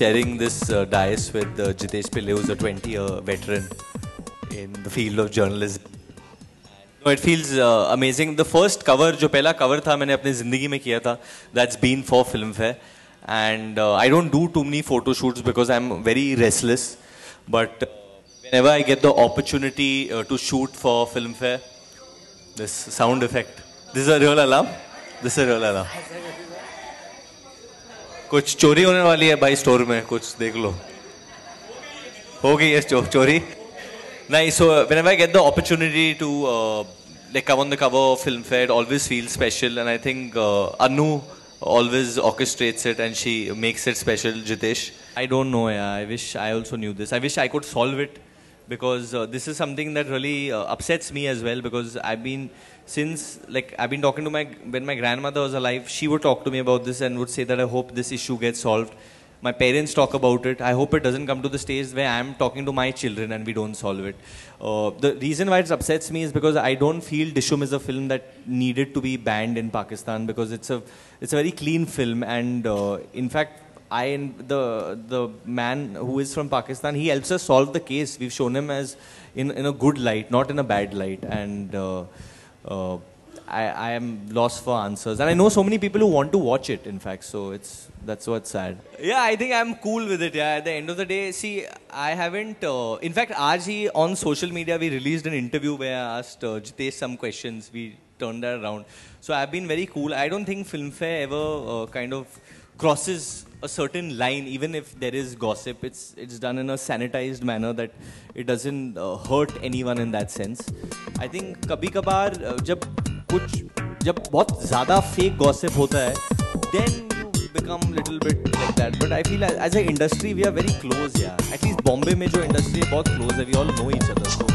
sharing this uh, dais with uh, Jitesh Pillai, who's a 20-year veteran in the field of journalism. No, it feels uh, amazing. The first cover, जो पहला cover था मैंने अपनी ज़िंदगी में किया था, that's been for Filmfare. And uh, I don't do too many photo shoots because I'm very restless. But uh, whenever I get the opportunity uh, to shoot for Filmfare, this sound effect. This is a real alarm. This is a real alarm. कुछ चोरी होने वाली है भाई store में कुछ देख लो। होगी ये चो, चोरी। नहीं so when I get the opportunity to like come the cover film fed always feel special and I think Anu always orchestrates it and she makes it special Jitesh I don't know I wish I also knew this I wish I could solve it because uh, this is something that really uh, upsets me as well because I've been since like I've been talking to my when my grandmother was alive she would talk to me about this and would say that I hope this issue gets solved. My parents talk about it. I hope it doesn't come to the stage where I'm talking to my children and we don't solve it. Uh, the reason why it upsets me is because I don't feel Dishoom is a film that needed to be banned in Pakistan because it's a it's a very clean film and uh, in fact I the the man who is from Pakistan he helps us solve the case we've shown him as in in a good light not in a bad light and uh, uh, I, I am lost for answers. And I know so many people who want to watch it, in fact, so it's that's what's sad. Yeah, I think I'm cool with it. Yeah, at the end of the day, see, I haven't. Uh, in fact, RG on social media, we released an interview where I asked uh, Jitesh some questions. We turned that around. So I've been very cool. I don't think Filmfare ever uh, kind of crosses a certain line, even if there is gossip. It's it's done in a sanitized manner that it doesn't uh, hurt anyone in that sense. I think कभी कभार uh, जब कुछ जब बहुत ज़्यादा fake gossip होता है, then you become little bit like that. But I feel as an industry we are very close यार. At least Bombay में जो industry है बहुत close है. We all know each other. So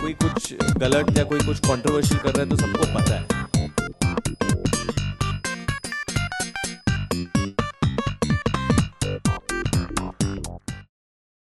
कोई कुछ गलत या कोई कुछ controversial कर रहा है तो सबको पता है.